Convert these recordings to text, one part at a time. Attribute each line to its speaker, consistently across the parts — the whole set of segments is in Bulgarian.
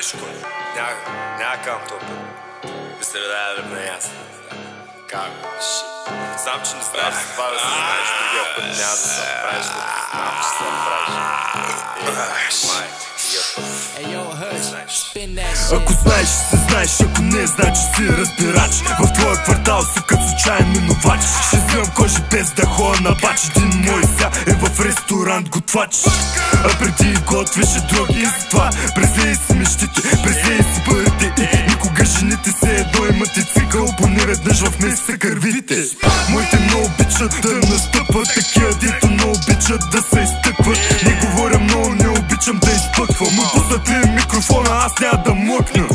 Speaker 1: Знаеш кой? Няма, няма кам то път. Мисля да е на аз. Как? Знам, че не знаеш това да се знаеш, другия път няма да се правиш, да знам, че се правиш. Е, май, другия път.
Speaker 2: Ако знаеш, се знаеш, ако не, значи си разбирач В твоя квартал си като случайен минувач Ще взимам кожи без да ходя на бач Един мой ся е в ресторант готвач А преди готвеше други и затова Презлей си мечтите, презлей си парите. И никога жените се едно имат и цикъл Поне веднъж в месеца кървите. Моите не обичат да настъпват Такива дето не обичат да се изтъкват. Не говоря много, не обичам да изпъквам. Но пуснат ли микрофона, аз няма да млъкна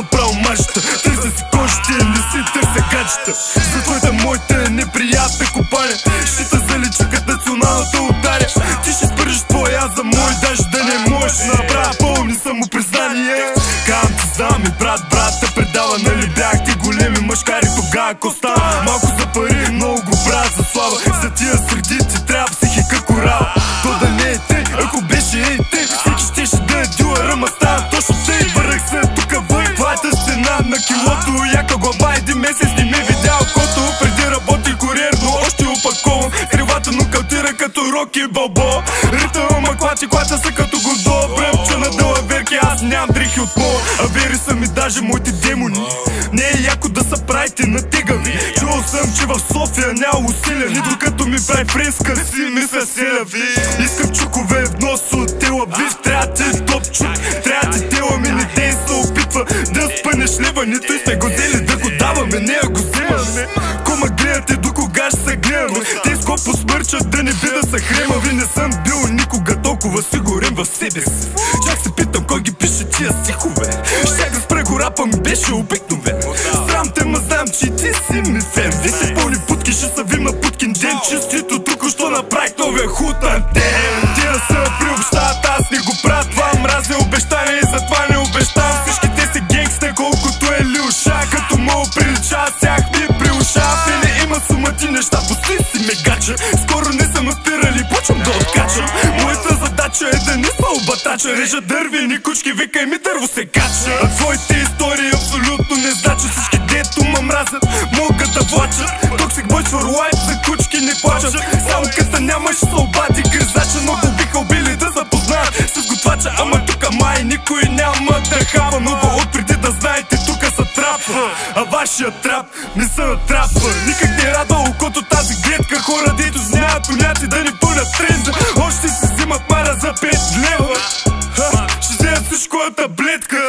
Speaker 2: сега направо маща. Търся си кожите, не си търся гаджета За твоите моите е неприятна копаня Ще те залича като националната ударя. Ти ще спържиш твоя за мой, даже да не можеш направя пълни самопризнание. Казвам ти знам и брат, брат те предава Нали бяхте големи мъжкари тогава ако става Малко за пари, много го правят за слава. За тия среди ти трябва психика корала килото Яка глава един месец не ми видял кото Преди работи куриер, но още опакован Кривата но калтира като Роки Балбо Ритъм, ама клачи, клача се като Годо. Бръмча на дъла верки, аз нямам дрехи от мола А вери са ми даже моите демони. Не е яко да са правите на тегави. Чувал съм, че в София няма усилия Ни докато ми прави фреска си ми се селя ви Искам чукове в нос от тела Виж, трябва ти лева, нито сте го взели да го даваме Не, го вземаме Кома гледате до кога ще се гледаме Те скопо смърчат да не би да са хремави Не съм бил никога толкова сигурен в себе си. Чак се питам кой ги пише тия стихове. Щях да спре го рапа ми беше обикновен. Срам те ма знам, че и ти си ми фен. Ви се пълни путки, ще са вим на путкин ден. Чистито тук, що направих новия худ антен сумати неща, пусти си ме гача. Скоро не са ме спирали, почвам да откачам. Моята задача е да не са обатача Режа дървени кучки, викай ми дърво се кача. А твоите истории абсолютно не значат. Всички дето ма мразят, могат да влачат Toxic boys for life, за кучки не плачат. Само като нямаш се обади гризача. Но го биха убили да запознаят с готвача. Ама тука май никой няма да хава Много от преди да знаете, тука са трапа. А вашия трап не са трапа. Никак не радва grote blitke